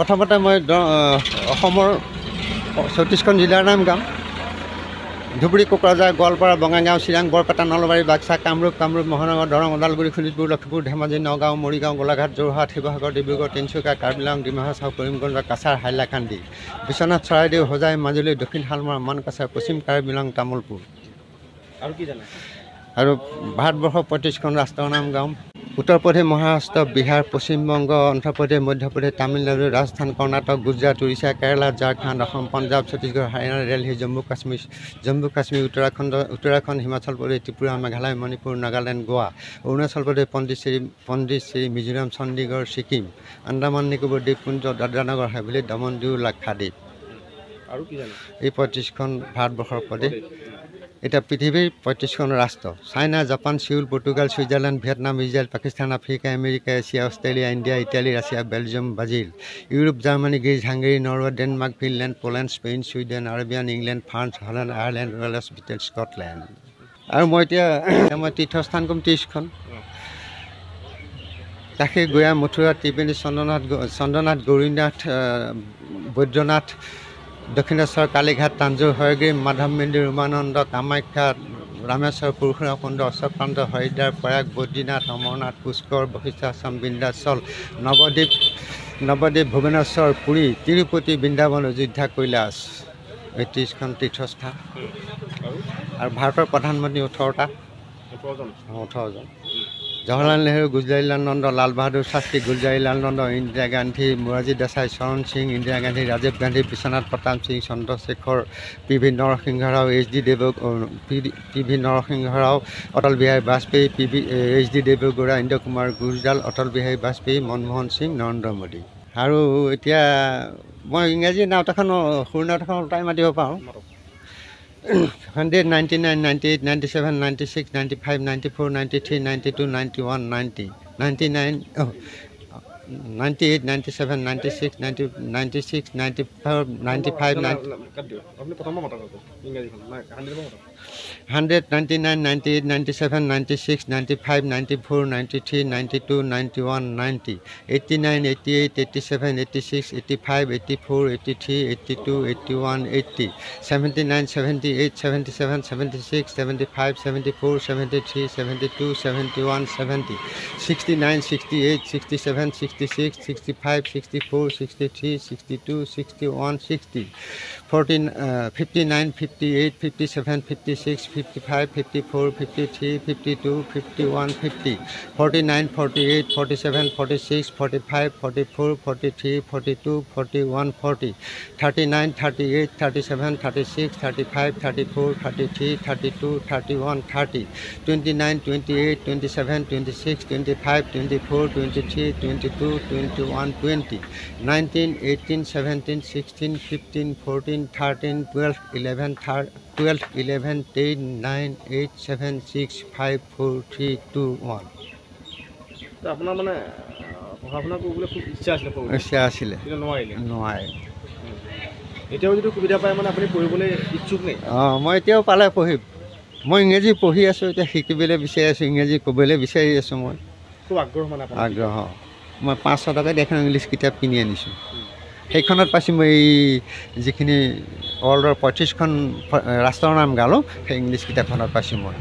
প্ৰথমতে মই অসমৰ ছয়ত্ৰিছখন জিলাৰ নাম গাম। ধুবুৰী কোকৰাঝাৰ গোৱালপাৰা বঙাইগাঁও চিৰাং বৰপেটা নলবাৰী বাক্সা কামৰূপ কামৰূপ মহানগৰ দৰং ওদালগুৰি শোণিতপুৰ লখিমপুৰ ধেমাজি নগাঁও মৰিগাঁও গোলাঘাট যোৰহাট শিৱসাগৰ ডিব্ৰুগড় তিনিচুকীয়া কাৰ্বি আংলং ডিমা হাছাও কৰিমগঞ্জ কাছাৰ হাইলাকান্দি বিশ্বনাথ চৰাইদেউ হোজাই মাজুলী দক্ষিণ শালমৰা মানকাছাৰ পশ্চিম কাৰ্বি আংলং তামোলপুৰ। আৰু কি জানে? আৰু ভাৰতবৰ্ষৰ পঁয়ত্ৰিছখন ৰাষ্ট্ৰৰ নাম গাম। উত্তৰ প্ৰদেশ মহাৰাষ্ট্ৰ বিহাৰ পশ্চিমবংগ অন্ধ্ৰপ্ৰদেশ মধ্যপ্ৰদেশ তামিলনাডু ৰাজস্থান কৰ্ণাটক গুজৰাট উৰিষ্যা কেৰালা ঝাৰখণ্ড অসম পঞ্জাৱ ছত্তিশগড় হাৰিয়ানা দেলহি জম্মু কাশ্মীৰ জম্মু কাশ্মীৰ উত্তৰাখণ্ড উত্তৰাখণ্ড হিমাচল প্ৰদেশ ত্ৰিপুৰা মেঘালয় মণিপুৰ নাগালেণ্ড গোৱা অৰুণাচল প্ৰদেশ পণ্ডিচেৰী পণ্ডিচেৰী মিজোৰাম চণ্ডীগড় ছিকিম আন্দামান নিকোবৰ দ্বীপপুঞ্জ দাদৰানগৰ হাভেলী দমন দিউ লাক্ষাদ্বীপ। আৰু কি জানে? এই পঁয়ত্ৰিছখন ভাৰতবৰ্ষৰ প্ৰদেশ। এতিয়া পৃথিৱীৰ পঁয়ত্ৰিছখন ৰাষ্ট্ৰ। China Japan Seoul Portugal Switzerland Vietnam Israel Pakistan Africa America Asia Australia India Italy Russia Belgium Brazil Europe Germany Greece Hungary Norway Denmark Finland Poland Spain Sweden Arabian England France Holland Ireland Wales Britain Scotland. আৰু মই এতিয়া মই তীৰ্থস্থান ক'ম ত্ৰিছখন কাশী গয়া মথুৰা ত্ৰিবেণী চন্দ্ৰনাথ চন্দ্ৰনাথ গৌৰীনাথ বৈদ্যনাথ দক্ষিণেশ্বৰ কালীঘাট তাঞ্জোৰ হয়গ্ৰীৱ মাধৱ মন্দিৰ উমানন্দ কামাখ্যা ৰামেশ্বৰ পৰশুৰাম কুণ্ড অশ্বক্ৰান্ত হৰিদ্বাৰ প্ৰয়াগ বদ্ৰীনাথ অমৰনাথ পুষ্কৰ বশিষ্ঠ আশ্ৰম বৃন্দাচল নৱদ্বীপ নৱদ্বীপ ভুৱনেশ্বৰ পুৰী তিৰুপতি বৃন্দাবন অযোধ্যা কৈলাশ এই ত্ৰিছখন তীৰ্থস্থান। আৰু? আৰু ভাৰতৰ প্ৰধানমন্ত্ৰী ওঠৰটা। ওঠৰজন। ওঠৰজন। Jawaharlal Nehru Gulzarilal Nanda Lal Bahadur Shastri Gulzarilal Nanda Indira Gandhi Morarji Desai Charan Singh Indira Gandhi Rajiv Gandhi Vishwanath Pratap Singh Chandrashekhar P V Narasimha Rao H D Deve P V Narasimha Rao Atal Bihari Vajpayee P V H D Devegowda Inder Kumar Gujral Atal Bihari Vajpayee Manmohan Singh Narendra Modi. আৰু এতিয়া মই ইংৰাজী নাওতাখন সুৰ নাওতাখন ওলটাই মাতিব পাৰোঁ। 100, 99, 98, 97, 96, 95, 94, 93, 92, 91, 90, 99, oh, 98, 97, 96, 90, 96, 94, 95, 90. 100, 97, 96, 95, 94, 93, 92, 91, 90, 89, 88, 87, 86, 85, 84, 83, 82, 81, 80, 79, 78, 77, 76, 75, 74, 73, 72, 71, 70, 69, 68, 67, 66, 65, 64, 63, 62, 61, 60, 14, 59, 58, 57, 56, 55, 54, 53, 52, 51, 50, 49, 48, 47, 46, 45, 44, 43, 42, 41, 40, 39, 38, 37, 36, 35, 34, 33, 32, 31, 30, 29, 28, 27, 26, 25, 24, 23, 22, 21, 20, 19, 18, 17, 16, 15, 14, 13, 12, 11, 12, 11, seven eight nine eight seven six five four three two one আপোনাৰ মানে পঢ়া শুনা কৰিবলৈ খুব ইচ্ছা আছিলে ইচ্ছা আছিলে। নোৱাৰিলে। নোৱাৰে এতিয়াও যদি সুবিধা পায় মানে আপুনি পঢ়িবলৈ ইচ্ছুক নে অঁ মই এতিয়াও পালে পঢ়িম। মই ইংৰাজী পঢ়ি আছোঁ এতিয়া শিকিবলৈ বিচাৰি আছোঁ ইংৰাজী ক'বলৈ বিচাৰি আছোঁ মই। খুব আগ্ৰহ মানে আগ্ৰহ মই পাঁচশ টকা দি এখন ইংলিছ কিতাপ কিনি আনিছোঁ। সেইখনত পাইছোঁ মই এই যিখিনি ৱৰ্ল্ডৰ পঁয়ত্ৰিছখন ৰাষ্ট্ৰৰ নাম গালোঁ সেই ইংলিছ কিতাপখনত পাইছোঁ মই।